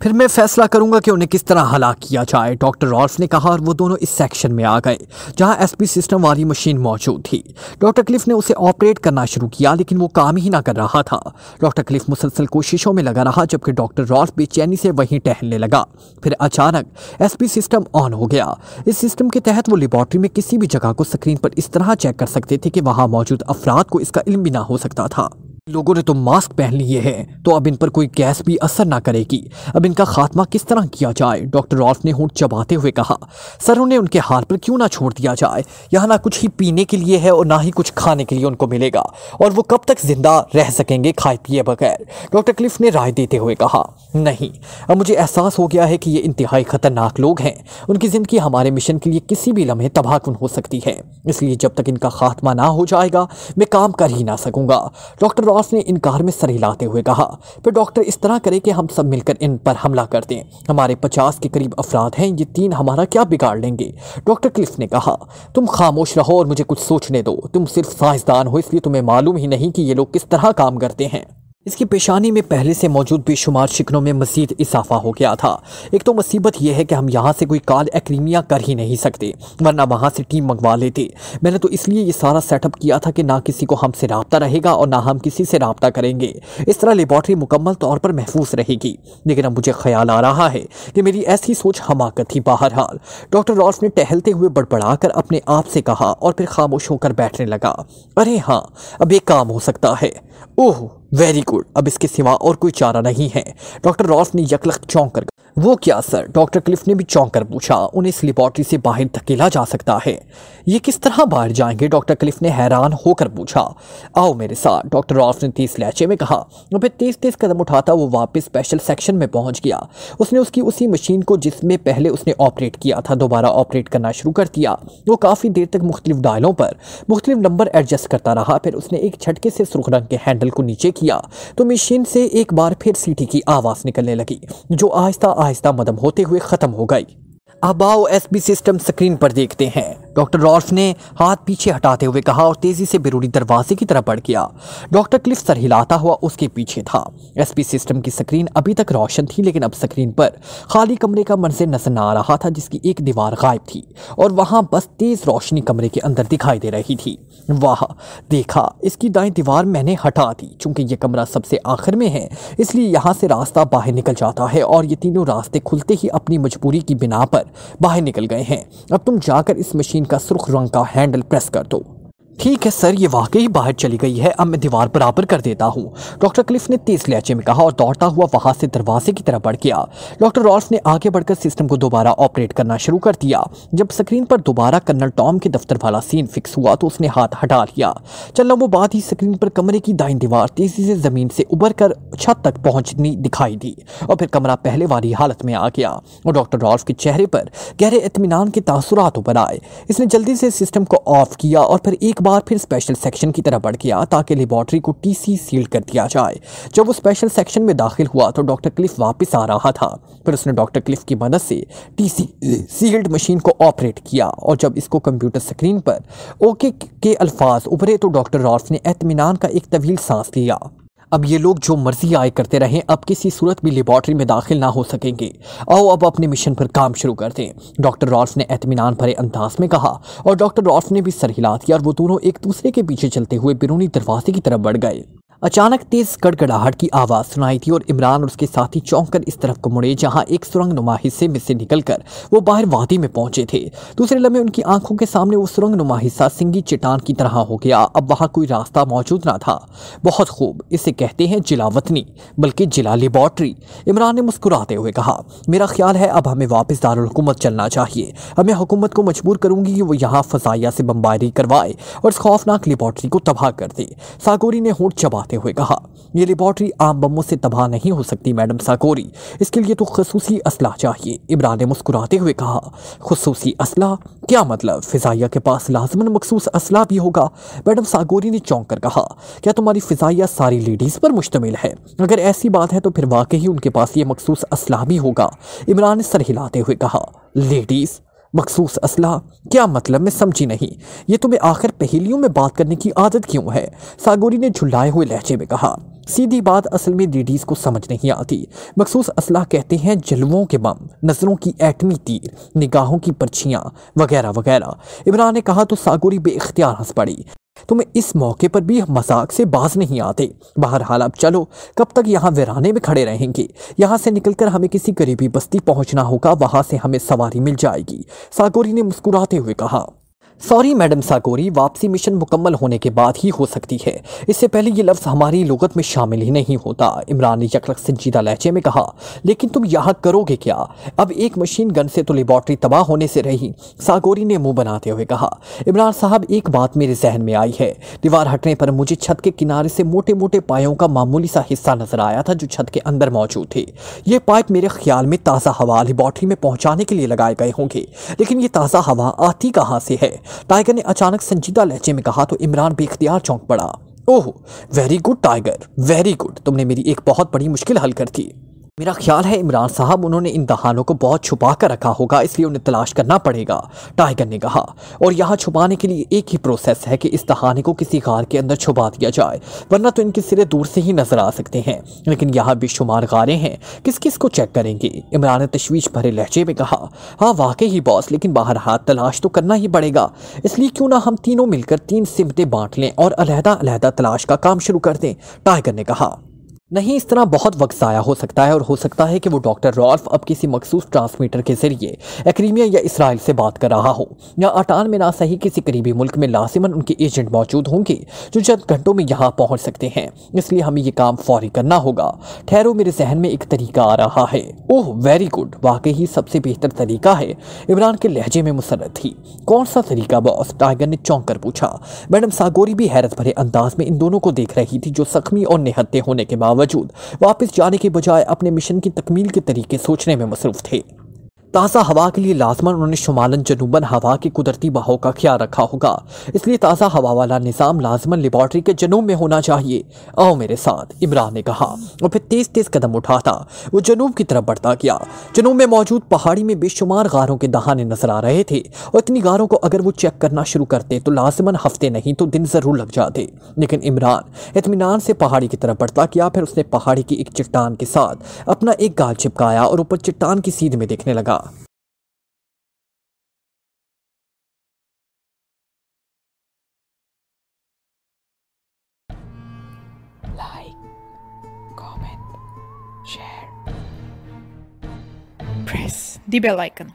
फिर मैं फैसला करूँगा कि उन्हें किस तरह हलाक किया जाए। डॉक्टर रॉल्फ ने कहा और वो दोनों इस सेक्शन में आ गए, जहाँ एसपी सिस्टम वाली मशीन मौजूद थी। डॉक्टर क्लिफ ने उसे ऑपरेट करना शुरू किया, लेकिन वो काम ही ना कर रहा था। डॉक्टर क्लिफ मुसलसल कोशिशों में लगा रहा, जबकि डॉक्टर रॉल्फ बेचैनी से वहीं टहलने लगा। फिर अचानक एसपी सिस्टम ऑन हो गया। इस सिस्टम के तहत वो लेबॉर्ट्री में किसी भी जगह को स्क्रीन पर इस तरह चेक कर सकते थे कि वहाँ मौजूद अफराद को इसका इल्म भी ना हो सकता था। लोगों ने तो मास्क पहन लिए हैं तो अब इन पर कोई गैस भी असर ना करेगी। अब इनका खात्मा किस तरह किया जाए? डॉक्टर रॉल्फ ने होंठ चबाते हुए कहा, सर, उन्हें उनके हाल पर क्यों ना छोड़ दिया जाए? यहाँ ना कुछ ही पीने के लिए है और ना ही कुछ खाने के लिए उनको मिलेगा, और वो कब तक ज़िंदा रह सकेंगे खाए पिए बगैर? डॉक्टर क्लिफ ने राय देते हुए कहा, नहीं, अब मुझे एहसास हो गया है कि ये इंतहाई खतरनाक लोग हैं। उनकी ज़िंदगी हमारे मिशन के लिए किसी भी लम्हे तबाहकुन हो सकती है। इसलिए जब तक इनका खात्मा ना हो जाएगा, मैं काम कर ही ना सकूँगा। डॉक्टर रॉस ने इनकार में सर हिलाते हुए कहा, फिर डॉक्टर इस तरह करे कि हम सब मिलकर इन पर हमला कर दें। हमारे पचास के करीब अफराद हैं, ये तीन हमारा क्या बिगाड़ लेंगे? डॉक्टर क्लिफ ने कहा, तुम खामोश रहो और मुझे कुछ सोचने दो। तुम सिर्फ़ साइंसदान हो, इसलिए तुम्हें मालूम ही नहीं कि ये लोग किस तरह काम करते हैं। इसकी पेशानी में पहले से मौजूद बेशुमार शिकनों में मजीद इजाफा हो गया था। एक तो मुसीबत यह है कि हम यहाँ से कोई काल एक्रीमिया कर ही नहीं सकते, वरना वहाँ से टीम मंगवा लेते। मैंने तो इसलिए ये सारा सेटअप किया था कि ना किसी को हमसे रबता रहेगा और ना हम किसी से रबता करेंगे। इस तरह लेबॉर्ट्री मुकम्मल तौर पर महफूज रहेगी। लेकिन अब मुझे ख्याल आ रहा है कि मेरी ऐसी सोच हमाकत थी बहरहाल। डॉक्टर रॉल्फ ने टहलते हुए बड़बड़ाकर अपने आप से कहा और फिर खामोश होकर बैठने लगा। अरे हाँ अब एक काम हो सकता है। ओह वेरी गुड अब इसके सिवा और कोई चारा नहीं है। डॉक्टर रॉस ने यकलक चौंक कर वो क्या सर? डॉक्टर क्लिफ ने भी चौंक कर पूछा, उन्हें इस लेबॉर्ट्री से बाहर धकेला जा सकता है। ये किस तरह बाहर जाएँगे? डॉक्टर क्लिफ ने हैरान होकर पूछा। आओ मेरे साथ, डॉक्टर रॉस ने तेज लहचे में कहा। और फिर तेज तेज कदम उठाता वो वापस स्पेशल सेक्शन में पहुँच गया। उसने उसकी उसी मशीन को जिसमें पहले उसने ऑपरेट किया था, दोबारा ऑपरेट करना शुरू कर दिया। वो काफ़ी देर तक मुख्तलिफ़ डायलों पर, मुख्तलिफ़ नंबर एडजस्ट करता रहा, फिर उसने एक झटके से सुर्ख रंग के हैंडल को नीचे किया। तो मशीन से एक बार फिर सीटी की आवाज़ निकलने लगी, जो आहिस्ता आहिस्ता मदम होते हुए ख़त्म हो गई। अब आओ एसबी सिस्टम स्क्रीन पर देखते हैं। डॉक्टर रॉल्फ ने हाथ पीछे हटाते हुए कहा और तेज़ी से बिरूरी दरवाजे की तरफ़ बढ़ गया। डॉक्टर क्लिफ सर हिलाता हुआ उसके पीछे था। एसपी सिस्टम की स्क्रीन अभी तक रोशन थी, लेकिन अब स्क्रीन पर खाली कमरे का मंजर नज़र आ रहा था, जिसकी एक दीवार गायब थी और वहाँ बस तेज रोशनी कमरे के अंदर दिखाई दे रही थी। वाह, देखा, इसकी दाएँ दीवार मैंने हटा दी, चूँकि यह कमरा सबसे आखिर में है, इसलिए यहाँ से रास्ता बाहर निकल जाता है और ये तीनों रास्ते खुलते ही अपनी मजबूरी की बिना पर बाहर निकल गए हैं। अब तुम जाकर इस मशीन का सुर्ख रंग का हैंडल प्रेस कर दो। ठीक है सर, ये वाकई बाहर चली गई है। अब मैं दीवार बराबर कर देता हूँ। डॉक्टर क्लिफ ने तेज लहचे में कहा और दौड़ता हुआ वहाँ से दरवाजे की तरफ़ बढ़ गया। डॉक्टर रॉल्फ ने आगे बढ़कर सिस्टम को दोबारा ऑपरेट करना शुरू कर दिया। जब स्क्रीन पर दोबारा कर्नल टॉम के दफ्तर वाला सीन फिक्स हुआ तो उसने हाथ हटा लिया। चल वो बात ही स्क्रीन पर कमरे की दाइन दीवार तेज़ी से ज़मीन से उबर कर छत तक पहुंचनी दिखाई दी और फिर कमरा पहले वाली हालत में आ गया और डॉक्टर रॉल्फ के चेहरे पर गहरे इतमान के तासुरात उबर आए। इसने जल्दी से सिस्टम को ऑफ़ किया और फिर एक बार बार फिर स्पेशल सेक्शन की तरफ़ बढ़ गया ताकि लेबॉर्ट्री को टीसी सील कर दिया जाए। जब वो स्पेशल सेक्शन में दाखिल हुआ तो डॉक्टर क्लिफ वापस आ रहा था। फिर उसने डॉक्टर क्लिफ की मदद से टीसी सील्ड मशीन को ऑपरेट किया और जब इसको कंप्यूटर स्क्रीन पर ओके के अल्फाज उभरे तो डॉक्टर रॉल्फ ने एतमान का एक तवील सांस लिया। अब ये लोग जो मर्ज़ी आए करते रहें, अब किसी सूरत भी लेबॉर्ट्री में दाखिल ना हो सकेंगे। आओ, अब अपने मिशन पर काम शुरू कर दें। डॉक्टर रॉल्फ ने एतमान भरे अंदाज में कहा, और डॉक्टर रॉल्फ ने भी सर हिला दिया और वो दोनों एक दूसरे के पीछे चलते हुए बिरूनी दरवाजे की तरफ़ बढ़ गए। अचानक तेज गड़गड़ाहट की आवाज़ सुनाई थी और इमरान और उसके साथी चौंक कर इस तरफ़ को मुड़े, जहाँ एक सुरंग नुमा हिस्से में से निकलकर वो बाहर वादी में पहुँचे थे। दूसरे लम्हे उनकी आँखों के सामने वो सुरंग नुमा हिस्सा सिंगी चट्टान की तरह हो गया। अब वहाँ कोई रास्ता मौजूद ना था। बहुत खूब, इसे कहते हैं जिला वतनी बल्कि जिला लेबॉर्ट्री। इमरान ने मुस्कुराते हुए कहा, मेरा ख्याल है अब हमें वापस दारकूमत चलना चाहिए। अब मैं हुकूमत को मजबूर करूँगी कि वो यहाँ फजाइया से बम्बारी करवाए और खौफनाक लेबॉर्ट्री को तबाह कर दे। सागोरी ने होंठ चबा बताते हुए कहा यह लेबॉर्ट्री आम बमों से तबाह नहीं हो सकती, मैडम साकोरी। इसके लिए तो खसूसी असलाह चाहिए इमरान ने मुस्कुराते हुए कहा। खसूसी असलाह? क्या मतलब? फिजाइया के पास लाजमन मखसूस असलाह भी होगा? मैडम सागोरी ने चौंक कर कहा, क्या तुम्हारी फिजाइया सारी लेडीज़ पर मुश्तमिल है? अगर ऐसी बात है तो फिर वाकई उनके पास ये मखसूस असलाह भी होगा, इमरान ने सर हिलाते हुए कहा। लेडीज़ मखसूस असला क्या मतलब मैं समझी नहीं। ये तुम्हें आखिर पहेलियों में बात करने की आदत क्यों है? सागोरी ने झुलाए हुए लहजे में कहा, सीधी बात असल में लेडीज़ को समझ नहीं आती। मखसूस असलाह कहते हैं जलवों के बम, नज़रों की एटमी तीर, निगाहों की पर्चियाँ, वगैरह वगैरह। इमरान ने कहा तो सागोरी बेख्तियार हंस पड़ी। तुम्हें इस मौके पर भी मज़ाक से बाज नहीं आते। बहरहाल अब चलो, कब तक यहाँ वीराने में खड़े रहेंगे? यहाँ से निकलकर हमें किसी गरीबी बस्ती पहुँचना होगा, वहाँ से हमें सवारी मिल जाएगी, सागोरी ने मुस्कुराते हुए कहा। सॉरी, मैडम सागोरी, वापसी मिशन मुकम्मल होने के बाद ही हो सकती है। इससे पहले ये लफ्ज़ हमारी लुगत में शामिल ही नहीं होता, इमरान ने यकलक संजीदा लहजे में कहा। लेकिन तुम यहाँ करोगे क्या? अब एक मशीन गन से तो लेबॉर्ट्री तबाह होने से रही, सागोरी ने मुँह बनाते हुए कहा। इमरान साहब, एक बात मेरे जहन में आई है। दीवार हटने पर मुझे छत के किनारे से मोटे मोटे पायों का मामूली सा हिस्सा नज़र आया था जो छत के अंदर मौजूद थे। ये पाइप मेरे ख्याल में ताज़ा हवा लेबॉर्ट्री में पहुँचाने के लिए लगाए गए होंगे। लेकिन ये ताज़ा हवा आती कहाँ से है? टाइगर ने अचानक संजीदा लहजे में कहा तो इमरान बेख्तियार चौंक पड़ा। ओह very good Tiger very good तुमने मेरी एक बहुत बड़ी मुश्किल हल कर दी। मेरा ख्याल है इमरान साहब, उन्होंने इन दहानों को बहुत छुपा कर रखा होगा, इसलिए उन्हें तलाश करना पड़ेगा, टाइगर ने कहा। और यहाँ छुपाने के लिए एक ही प्रोसेस है कि इस दहाने को किसी गार के अंदर छुपा दिया जाए, वरना तो इनके सिरे दूर से ही नज़र आ सकते हैं। लेकिन यहाँ बेशुमार गारें हैं किस किस को चेक करेंगे? इमरान ने तशवीश भरे लहजे में कहा हाँ वाकई ही बॉस लेकिन बाहर हाथ तलाश तो करना ही पड़ेगा। इसलिए क्यों ना हम तीनों मिलकर तीन सिमतें बांट लें और अलहदा अलहदा तलाश का काम शुरू कर दें? टाइगर ने कहा। नहीं, इस तरह बहुत वक्त ज़ाया हो सकता है और हो सकता है कि वो डॉक्टर रॉल्फ अब किसी मखसूस ट्रांसमीटर के ज़रिए एक्रीमिया या इसराइल से बात कर रहा हो। या अटान में ना सही किसी करीबी मुल्क में लाजिमन उनके एजेंट मौजूद होंगे, जो चंद घंटों में यहाँ पहुँच सकते हैं। इसलिए हमें ये काम फौरी करना होगा। ठहरो, मेरे जहन में एक तरीका आ रहा है। Oh, very good. वाकई ही सबसे बेहतर तरीका है। इमरान के लहजे में मुसरत थी। कौन सा तरीका, बॉस? टाइगर ने चौंक कर पूछा। मैडम, सागोरी भी हैरत भरे अंदाज में इन दोनों को देख रही थी, जो जख्मी और निहत्ते होने के बावजूद बावजूद वापस जाने के बजाय अपने मिशन की तकमील के तरीके सोचने में मसरूफ थे। ताज़ा हवा के लिए लाजमन उन्होंने शुमालन जनूबन हवा के कुदरती बहाव का ख्याल रखा होगा। इसलिए ताज़ा हवा वाला निज़ाम लाजमन लेबॉर्ट्री के जनूब में होना चाहिए। आओ मेरे साथ, इमरान ने कहा, और फिर तेज़ तेज़ कदम उठाता, वो जनूब की तरफ़ बढ़ता गया। जनूब में मौजूद पहाड़ी में बेशुमार गारों के दहाने नज़र आ रहे थे, और इतनी गारों को अगर वो चेक करना शुरू करते तो लाजमन हफ़्ते नहीं तो दिन ज़रूर लग जाते। लेकिन इमरान इतमान से पहाड़ी की तरफ़ बढ़ता गया, फिर उसने पहाड़ी की एक चट्टान के साथ अपना एक गाल चिपकाया और ऊपर चट्टान की सीध में देखने लगा। Press the bell icon.